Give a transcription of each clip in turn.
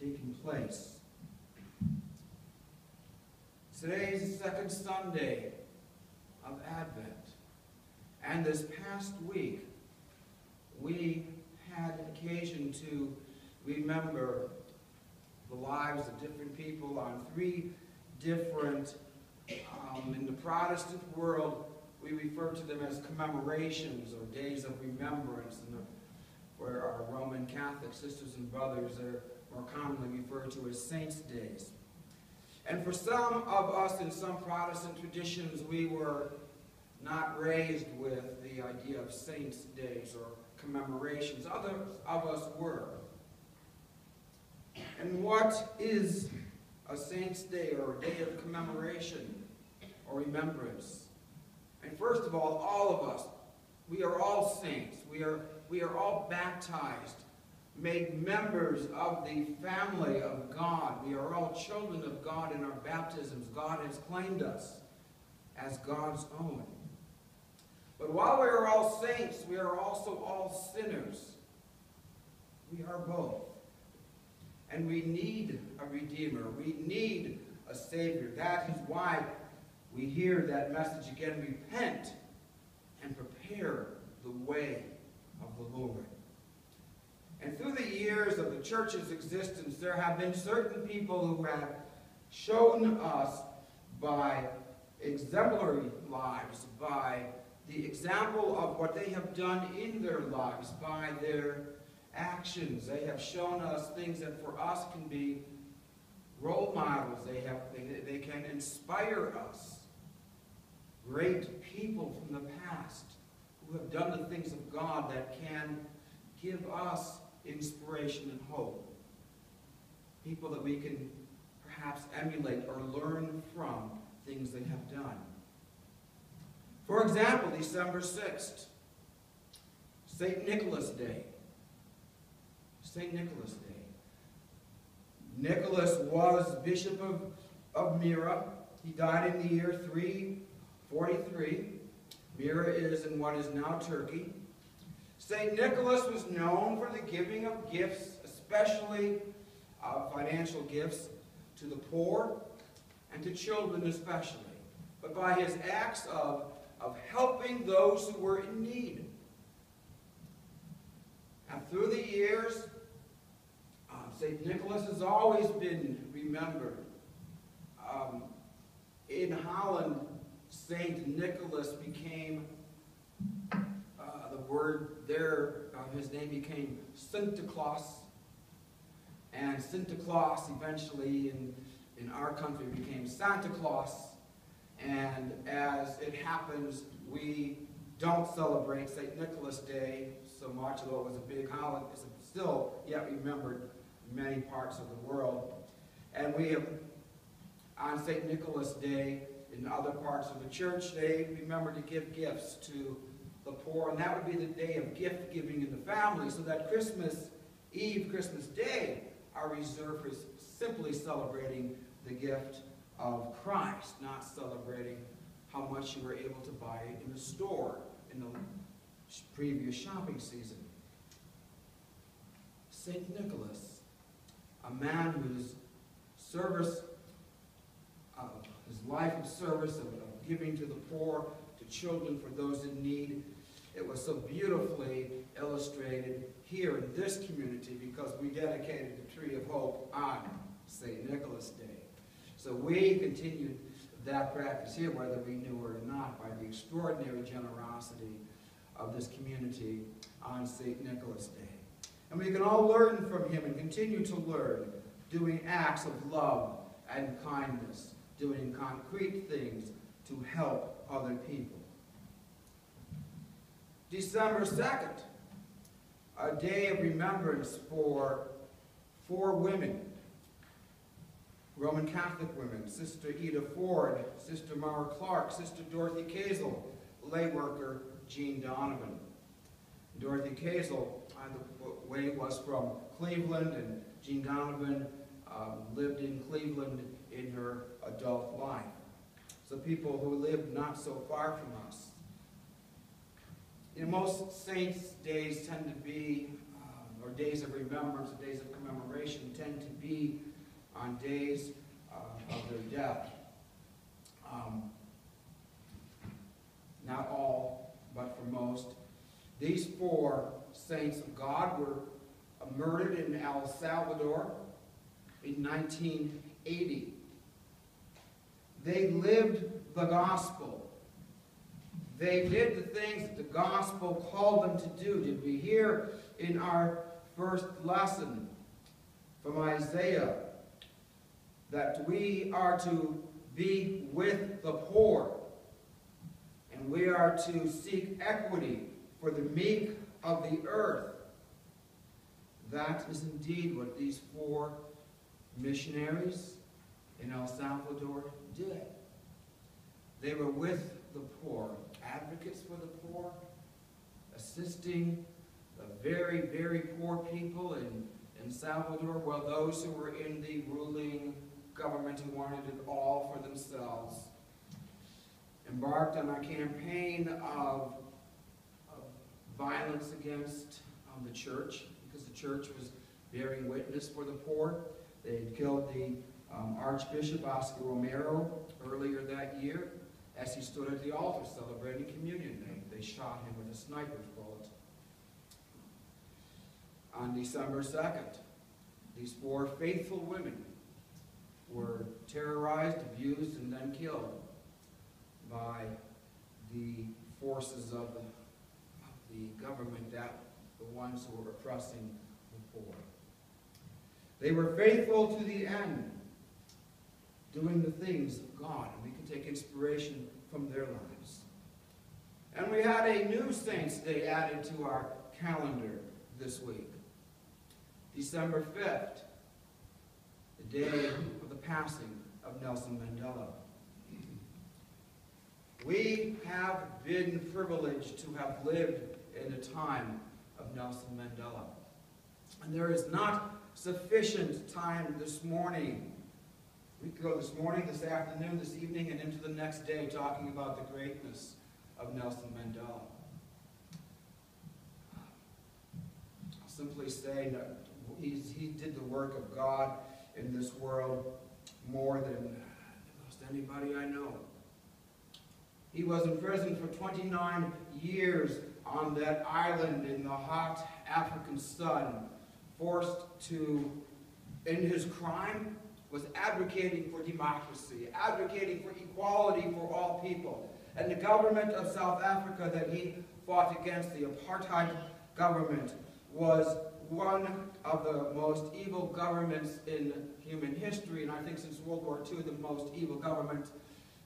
taking place. Today is the second Sunday of Advent. And this past week, we had occasion to remember the lives of different people on three different, um, in the Protestant world, we refer to them as commemorations or days of remembrance, where our Roman Catholic sisters and brothers are more commonly referred to as saints' days. And for some of us in some Protestant traditions, we were not raised with the idea of saints' days or commemorations. Others of us were. And what is a saint's day or a day of commemoration or remembrance? And first of all, all of us, we are all saints. We are, we are all baptized, made members of the family of God. We are all children of God in our baptisms. God has claimed us as God's own. But while we are all saints, we are also all sinners. We are both. And we need a Redeemer. We need a Savior. That is why we hear that message again. Repent and prepare the way of the Lord. And through the years of the church's existence, there have been certain people who have shown us by exemplary lives, by the example of what they have done in their lives by their actions. They have shown us things that for us can be role models. They, have, they, they can inspire us. Great people from the past who have done the things of God that can give us inspiration and hope. People that we can perhaps emulate or learn from things they have done. For example, December 6th, St. Nicholas Day. St. Nicholas Day. Nicholas was Bishop of, of Myra. He died in the year 343. Myra is in what is now Turkey. St. Nicholas was known for the giving of gifts, especially uh, financial gifts, to the poor and to children especially. But by his acts of of helping those who were in need. And through the years, uh, St. Nicholas has always been remembered. Um, in Holland, St. Nicholas became, the word there, uh, his name became Sinterklaas. And Sinterklaas eventually in, in our country became Santa Claus. And as it happens, we don't celebrate St. Nicholas Day so much, although it was a big holiday, it's still yet remembered in many parts of the world. And we have, on St. Nicholas Day, in other parts of the church, they remember to give gifts to the poor, and that would be the day of gift giving in the family, so that Christmas Eve, Christmas Day, are reserved for simply celebrating the gift of Christ, not celebrating how much you were able to buy in the store in the previous shopping season. St. Nicholas, a man whose service, uh, his life of service, of, of giving to the poor, children, for those in need, it was so beautifully illustrated here in this community because we dedicated the Tree of Hope on St. Nicholas Day. So we continued that practice here, whether we knew it or not, by the extraordinary generosity of this community on St. Nicholas Day. And we can all learn from him and continue to learn, doing acts of love and kindness, doing concrete things to help other people. December 2nd, a day of remembrance for four women Roman Catholic women, Sister Ita Ford, Sister Maura Clarke, Sister Dorothy Kazel, lay worker Jean Donovan. Dorothy Kazel, the way, was from Cleveland, and Jean Donovan um, lived in Cleveland in her adult life. So people who lived not so far from us. You know, most saints' days tend to be um, or days of remembrance, or days of commemoration, tend to be on days uh, of their death. Um, not all, but for most. These four saints of God were murdered in El Salvador in 1980. They lived the gospel. They did the things that the gospel called them to do. Did we hear in our first lesson from Isaiah that we are to be with the poor and we are to seek equity for the meek of the earth. That is indeed what these four missionaries in El Salvador did. They were with the poor, advocates for the poor, assisting the very, very poor people in, in Salvador, while those who were in the ruling government who wanted it all for themselves embarked on a campaign of, of violence against um, the church, because the church was bearing witness for the poor. They had killed the um, Archbishop Oscar Romero earlier that year as he stood at the altar celebrating communion. They, they shot him with a sniper's bullet. On December 2nd, these four faithful women were terrorized, abused, and then killed by the forces of the, of the government, that the ones who were oppressing the poor. They were faithful to the end, doing the things of God, and we can take inspiration from their lives. And we had a new Saints' Day added to our calendar this week. December 5th, the day of the passing of Nelson Mandela. We have been privileged to have lived in a time of Nelson Mandela. And there is not sufficient time this morning. We could go this morning, this afternoon, this evening, and into the next day talking about the greatness of Nelson Mandela. I'll simply say that he did the work of God in this world more than most anybody I know. He was in prison for 29 years on that island in the hot African sun, forced to, in his crime, was advocating for democracy, advocating for equality for all people. And the government of South Africa that he fought against, the apartheid government, was one of the most evil governments in human history, and I think since World War II, the most evil government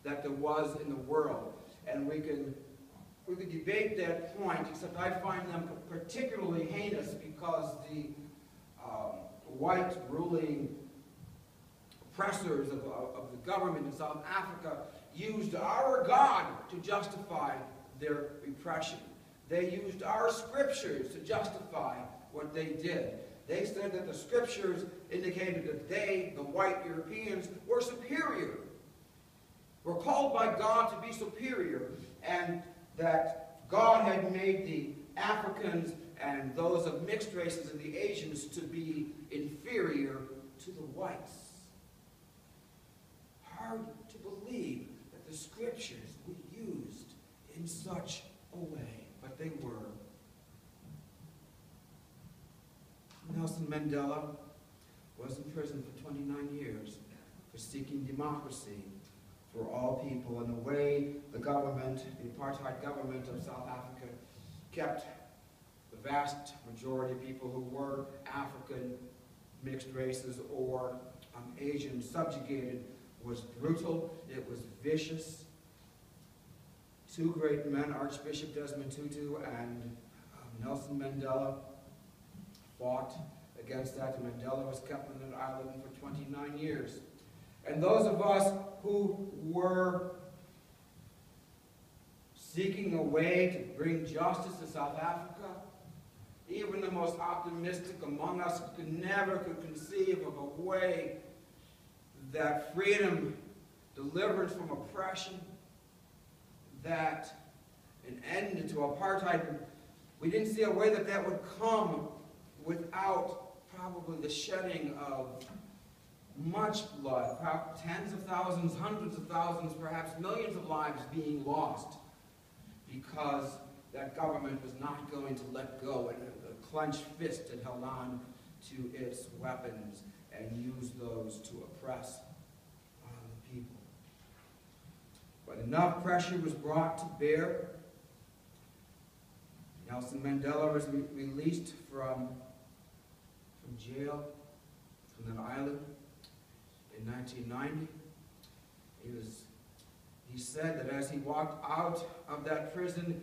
that there was in the world. And we can we could debate that point, except I find them particularly heinous because the um, white ruling oppressors of, of the government in South Africa used our God to justify their repression. They used our scriptures to justify what they did. They said that the scriptures indicated that they, the white Europeans, were superior. Were called by God to be superior, and that God had made the Africans and those of mixed races and the Asians to be inferior to the whites. Hard to believe that the scriptures were used in such a way, but they were. Nelson Mandela was in prison for 29 years for seeking democracy for all people and the way the government, the apartheid government of South Africa, kept the vast majority of people who were African, mixed races, or um, Asian subjugated was brutal, it was vicious. Two great men, Archbishop Desmond Tutu and um, Nelson Mandela, fought against that. and Mandela was kept on an island for 29 years. And those of us who were seeking a way to bring justice to South Africa, even the most optimistic among us could never could conceive of a way that freedom, deliverance from oppression, that an end to apartheid, we didn't see a way that that would come without probably the shedding of much blood, tens of thousands, hundreds of thousands, perhaps millions of lives being lost because that government was not going to let go and a clenched fist had held on to its weapons and use those to oppress uh, the people. But enough pressure was brought to bear. Nelson Mandela was re released from, from jail, from that island, in 1990. He, was, he said that as he walked out of that prison,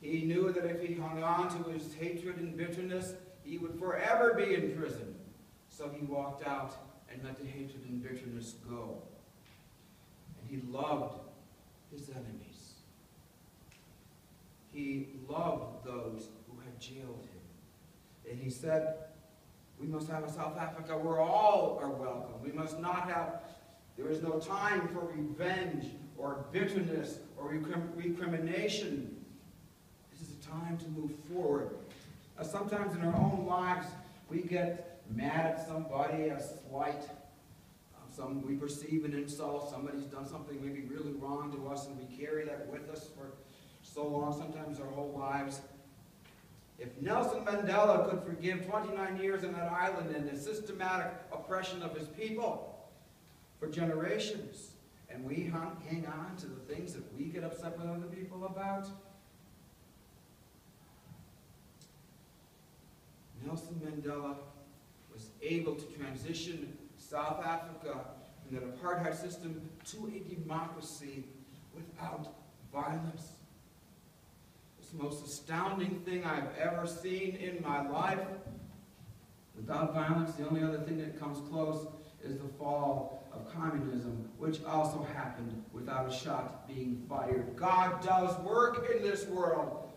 he knew that if he hung on to his hatred and bitterness, he would forever be in prison. So he walked out and let the hatred and bitterness go. And he loved his enemies. He loved those who had jailed him. And he said, we must have a South Africa where all are welcome. We must not have, there is no time for revenge or bitterness or recrimination. This is a time to move forward. Uh, sometimes in our own lives, we get mad at somebody, a slight, uh, some we perceive an insult, somebody's done something maybe really wrong to us, and we carry that with us for so long, sometimes our whole lives. If Nelson Mandela could forgive 29 years on that island and the systematic oppression of his people for generations, and we hang on to the things that we get upset with other people about, Nelson Mandela was able to transition South Africa from that apartheid system to a democracy without violence It's the most astounding thing I've ever seen in my life. Without violence, the only other thing that comes close is the fall of communism, which also happened without a shot being fired. God does work in this world.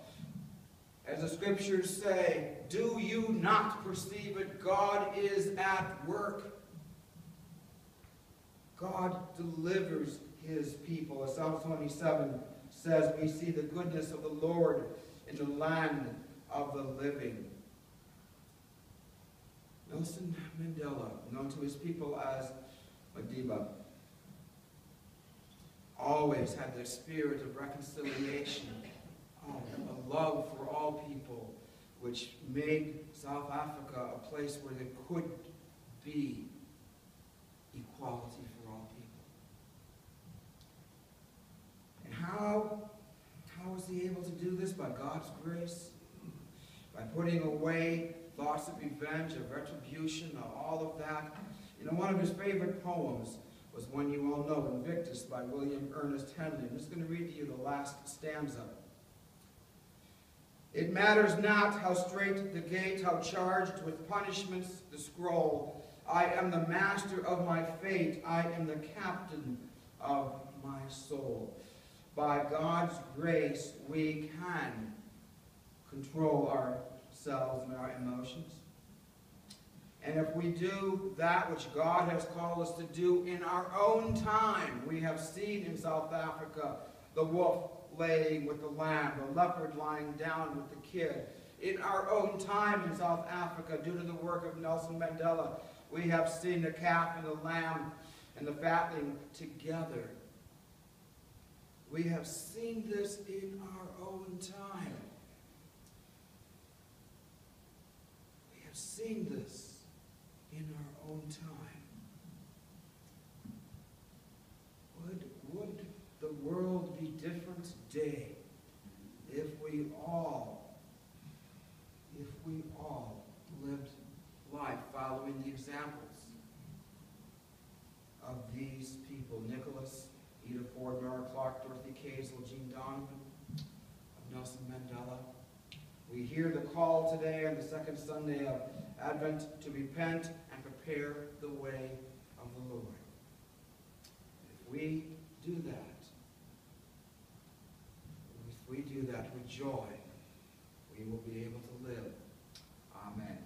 As the scriptures say, do you not perceive it? God is at work. God delivers his people. As Psalm 27 says, we see the goodness of the Lord in the land of the living. Nelson Mandela, known to his people as Madiba, always had the spirit of reconciliation, a love for all people, which made South Africa a place where there could be equality for all people. And how, how was he able to do this? By God's grace? By putting away thoughts of revenge, of retribution, of all of that. You know, one of his favorite poems was one you all know, Invictus by William Ernest Henley. I'm just going to read to you the last stanza. It matters not how straight the gate, how charged with punishments the scroll. I am the master of my fate. I am the captain of my soul by God's grace, we can control ourselves and our emotions. And if we do that which God has called us to do in our own time, we have seen in South Africa the wolf laying with the lamb, the leopard lying down with the kid. In our own time in South Africa, due to the work of Nelson Mandela, we have seen the calf and the lamb and the fatling together. We have seen this in our own time. We have seen this in our own time. Would, would the world be different today if we all, if we all lived life following the examples of these people, Nicholas Ita Ford, Nora Clark, Dorothy Kazel, Jean Donovan, of Nelson Mandela. We hear the call today on the second Sunday of Advent to repent and prepare the way of the Lord. If we do that, we do that with joy, we will be able to live. Amen.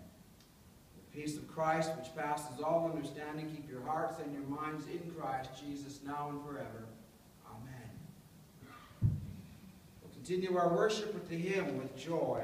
The peace of Christ, which passes all understanding, keep your hearts and your minds in Christ Jesus now and forever. Amen. We'll continue our worship with the hymn with joy.